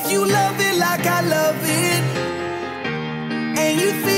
If you love it like I love it, and you feel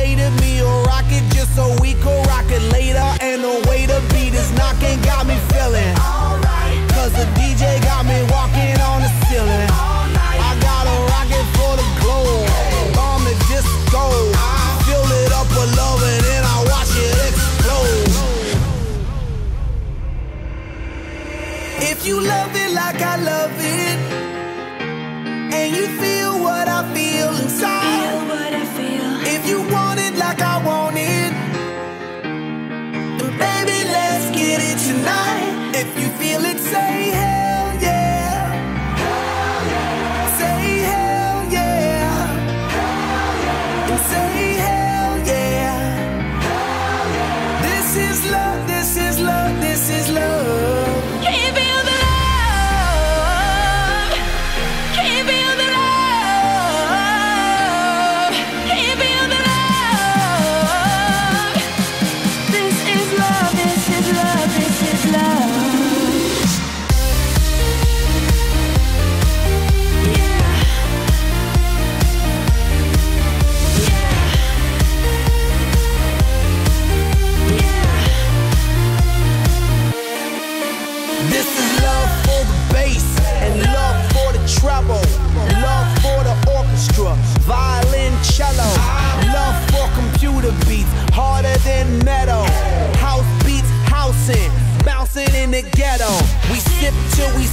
traded me a rocket just so we could rock it later. And the way the beat is knocking got me feeling alright. Cause the DJ got me walking on the ceiling. All night. I got a rocket for the globe. Bomb the disco. I fill it up with love and then I watch it explode. If you love it like I love it. say treble, love for the orchestra, violin, cello, love for computer beats, harder than metal, house beats, housing, bouncing in the ghetto. We sip till we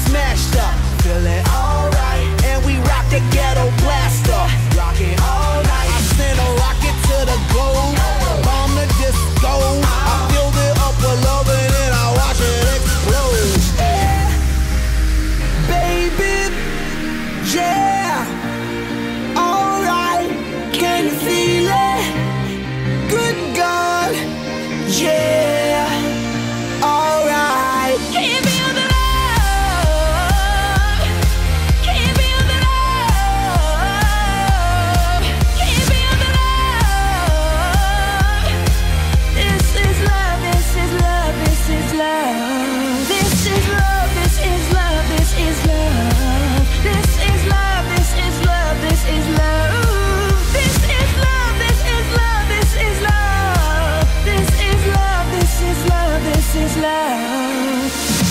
love.